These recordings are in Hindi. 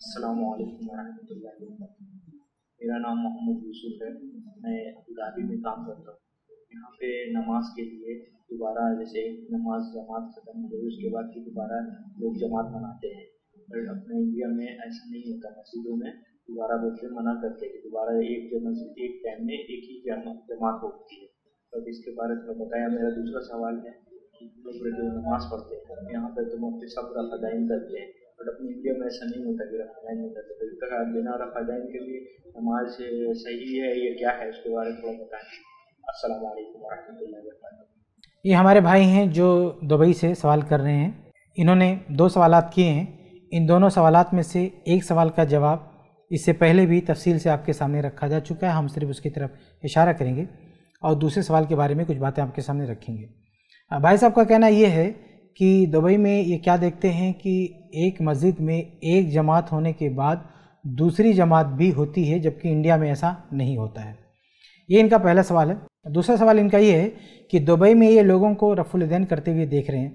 अल्लाम वरहमल मेरा नाम मोहम्मद यूसुफ है। मैं अबू धाबी में काम करता हूँ। यहाँ पे नमाज़ के लिए दोबारा जैसे नमाज़ जमात ख़त्म हो गई, उसके बाद फिर दोबारा लोग जमात मनाते हैं। बट अपने इंडिया में ऐसा नहीं होता। मस्जिदों में दोबारा बच्चे मना करते हैं कि दोबारा एक मस्जिद एक टाइम में एक ही जमात होती है। तो इसके बारे में बताया मेरा दूसरा सवाल है कि लोग जो नमाज़ पढ़ते हैं। यहाँ पर तो मुफ्ती सब रफादाइन करते हैं। बट अपनी इंडिया में ऐसा नहीं होता कि रफादाइन नहीं करते तो तक आप बिना रफादाइन के भी नमाज़ सही है ये क्या है, उसके बारे में थोड़ा बताएँ। असल वरहमल ये हमारे भाई हैं जो दुबई से सवाल कर रहे हैं। इन्होंने दो सवाल किए हैं। इन दोनों सवाल में से एक सवाल का जवाब इससे पहले भी तफसील से आपके सामने रखा जा चुका है। हम सिर्फ़ उसकी तरफ़ इशारा करेंगे और दूसरे सवाल के बारे में कुछ बातें आपके सामने रखेंगे। भाई साहब का कहना ये है कि दुबई में ये क्या देखते हैं कि एक मस्जिद में एक जमात होने के बाद दूसरी जमात भी होती है, जबकि इंडिया में ऐसा नहीं होता है। ये इनका पहला सवाल है। दूसरा सवाल इनका ये है कि दुबई में ये लोगों को रफुलदैन करते हुए देख रहे हैं।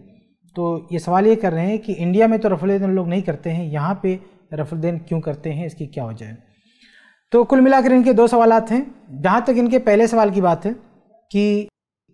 तो ये सवाल ये कर रहे हैं कि इंडिया में तो रफुलदैन लोग नहीं करते हैं, यहाँ पे रफुलदैन क्यों करते हैं, इसकी क्या वजह है? तो कुल मिलाकर इनके दो सवाल हैं। जहाँ तक इनके पहले सवाल की बात है कि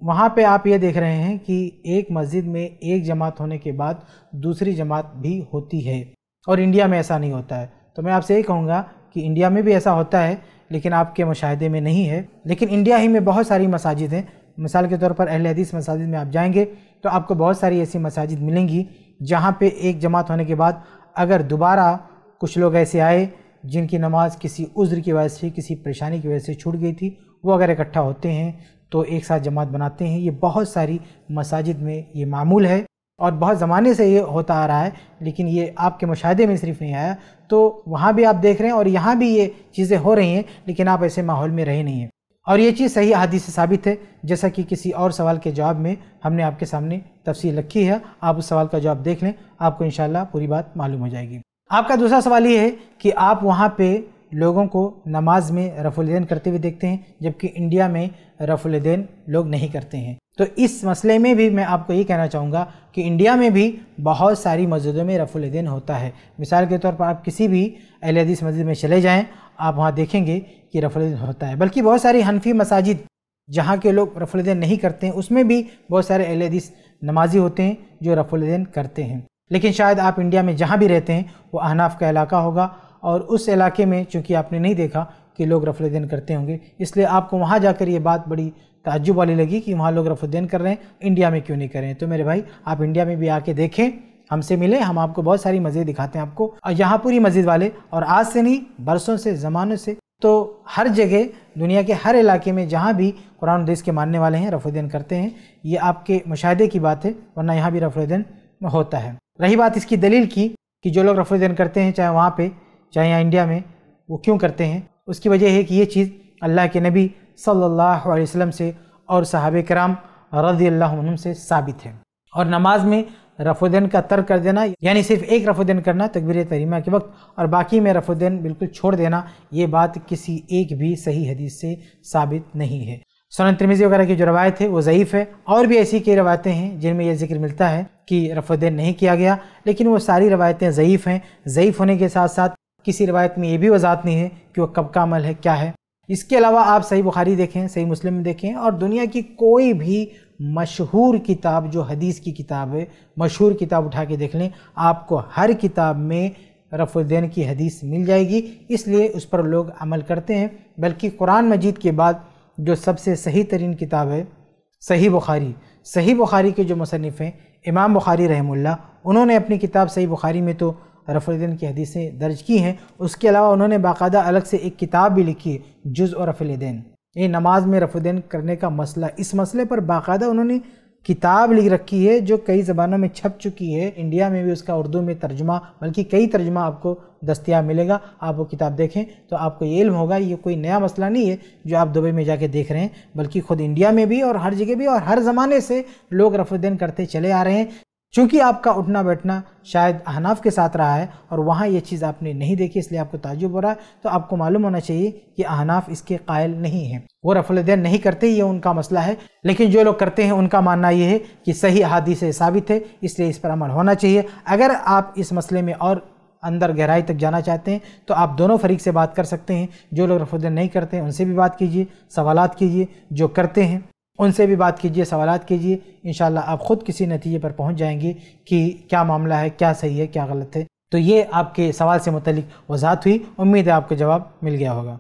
वहाँ पे आप ये देख रहे हैं कि एक मस्जिद में एक जमात होने के बाद दूसरी जमात भी होती है। और इंडिया में ऐसा नहीं होता है। तो मैं आपसे ये कहूँगा कि इंडिया में भी ऐसा होता है, लेकिन आपके मुशाहे में नहीं है। लेकिन इंडिया ही में बहुत सारी मसाजिद हैं। मिसाल के तौर पर अहल हदीस मसाजिद में आप जाएँगे तो आपको बहुत सारी ऐसी मसाजिद मिलेंगी, जहाँ पे एक जमात होने के बाद अगर दोबारा कुछ लोग ऐसे आए, जिनकी नमाज़ किसी उज्र की वजह से, किसी परेशानी की वजह से छूट गई थी, वो अगर इकट्ठा होते हैं तो एक साथ जमात बनाते हैं। ये बहुत सारी मसाजिद में ये मामूल है और बहुत ज़माने से ये होता आ रहा है, लेकिन ये आपके मुशाहे में सिर्फ़ नहीं आया। तो वहाँ भी आप देख रहे हैं और यहाँ भी ये चीज़ें हो रही हैं, लेकिन आप ऐसे माहौल में रहे नहीं हैं। और ये चीज़ सही हादी से साबित है। जैसा कि किसी और सवाल के जवाब में हमने आपके सामने तफसील रखी है। आप उस सवाल का जवाब देख लें, आपको इन पूरी बात मालूम हो जाएगी। आपका दूसरा सवाल ये है कि आप वहाँ पे लोगों को नमाज़ में रफुलदैन करते हुए देखते हैं, जबकि इंडिया में रफुलदैन लोग नहीं करते हैं। तो इस मसले में भी मैं आपको ये कहना चाहूँगा कि इंडिया में भी बहुत सारी मस्जिदों में रफुलदैन होता है। मिसाल के तौर पर आप किसी भी अहदीस मस्जिद में चले जाएँ, आप वहाँ देखेंगे कि रफुलदैन होता है। बल्कि बहुत सारी हनफी मसाजिद, जहाँ के लोग रफुलदैन नहीं करते हैं, उसमें भी बहुत सारे अहदीस नमाजी होते हैं, जो रफुलदैन करते हैं। लेकिन शायद आप इंडिया में जहाँ भी रहते हैं, वो अहनाफ का इलाका होगा और उस इलाके में, चूँकि आपने नहीं देखा कि लोग रफुलदैन करते होंगे, इसलिए आपको वहाँ जाकर ये बात बड़ी ताजुब वाली लगी कि वहाँ लोग रफुलदैन कर रहे हैं, इंडिया में क्यों नहीं कर। रहे हैं तो मेरे भाई, आप इंडिया में भी आके देखें, हमसे मिले, हम आपको बहुत सारी मस्जिद दिखाते हैं आपको। और यहाँ पूरी मस्जिद वाले, और आज से नहीं, बरसों से, ज़मानों से तो हर जगह, दुनिया के हर इलाके में जहाँ भी कुरान देश के मानने वाले हैं रफुद्दीन करते हैं, ये आपके मुशाहे की बात है, वरना यहाँ भी रफुद्दीन होता है। रही बात इसकी दलील की कि जो लोग रफुद्दीन करते हैं, चाहे वहाँ पे चाहे यहाँ इंडिया में, वो क्यों करते हैं? उसकी वजह है कि ये चीज़ अल्लाह के नबी सल्लल्लाहु अलैहि वसल्लम से और सहाब कराम रदी अल्लाह से साबित है। और नमाज़ में रफुद्दीन का तर्क कर देना, यानी सिर्फ़ एक रफुद्दीन करना तकबीर तरीमा के वक्त, और बाकी में रफुद्दीन बिल्कुल छोड़ देना, ये बात किसी एक भी सही हदीस से साबित नहीं है। सोन तिरमिजी वगैरह की जो रवायत है, वो ज़यीफ़ है। और भी ऐसी कई रवायतें हैं, जिनमें यह ज़िक्र मिलता है कि रफुद्दीन नहीं किया गया, लेकिन वो सारी रवायतें ज़यीफ़ हैं। ज़यीफ़ होने के साथ साथ किसी रवायत में ये भी वजात नहीं है कि वह कब का अमल है, क्या है। इसके अलावा आप सही बुखारी देखें, सही मुस्लिम देखें और दुनिया की कोई भी मशहूर किताब, जो हदीस की किताब है, मशहूर किताब उठा के देख लें, आपको हर किताब में रफुद्दीन की हदीस मिल जाएगी। इसलिए उस पर लोग अमल करते हैं, बल्कि कुरान मजीद के बाद जो सबसे सही तरीन किताब है, सही बुखारी सही बुखारी के जो मुसनफ़ हैं, इमाम बुखारी रहमुल्ला उन्होंने अपनी किताब सही बुखारी में तो रफुद्दीन की हदीसें दर्ज की हैं। उसके अलावा उन्होंने बाकायदा अलग से एक किताब भी लिखी है जुज़ और रफ़ुल्दैन। ये नमाज़ में रफुद्दीन करने का मसला, इस मसले पर बाकायदा उन्होंने किताब लिख रखी है, जो कई ज़बानों में छप चुकी है। इंडिया में भी उसका उर्दू में तर्जमा, बल्कि कई तर्जमा आपको दस्तियाब मिलेगा, आप वो किताब देखें। तो आपको ये इल्म होगा, ये कोई नया मसला नहीं है, जो आप दुबई में जाके देख रहे हैं, बल्कि खुद इंडिया में भी और हर जगह भी और हर ज़माने से लोग रफुद्दीन करते चले आ रहे हैं। चूँकि आपका उठना बैठना शायद अहनाफ के साथ रहा है और वहाँ ये चीज़ आपने नहीं देखी, इसलिए आपको ताजुब हो रहा है तो आपको मालूम होना चाहिए कि अहनाफ इसके कायल नहीं है। वो रफुलदैन नहीं करते, ये उनका मसला है, लेकिन जो लोग करते हैं उनका मानना ये है कि सही अहादी से साबित है, इसलिए इस पर अमल होना चाहिए। अगर आप इस मसले में और अंदर गहराई तक जाना चाहते हैं तो आप दोनों फरीक से बात कर सकते हैं। जो लोग रफुद्दीन नहीं करते हैं, उनसे भी बात कीजिए, सवालात कीजिए, जो करते हैं। उनसे भी बात कीजिए सवाल कीजिए। इन आप ख़ुद किसी नतीजे पर पहुँच जाएँगे कि क्या मामला है, क्या सही है, क्या गलत है। तो ये आपके सवाल से मुतलिक वजात हुई। उम्मीद है आपको जवाब मिल गया होगा।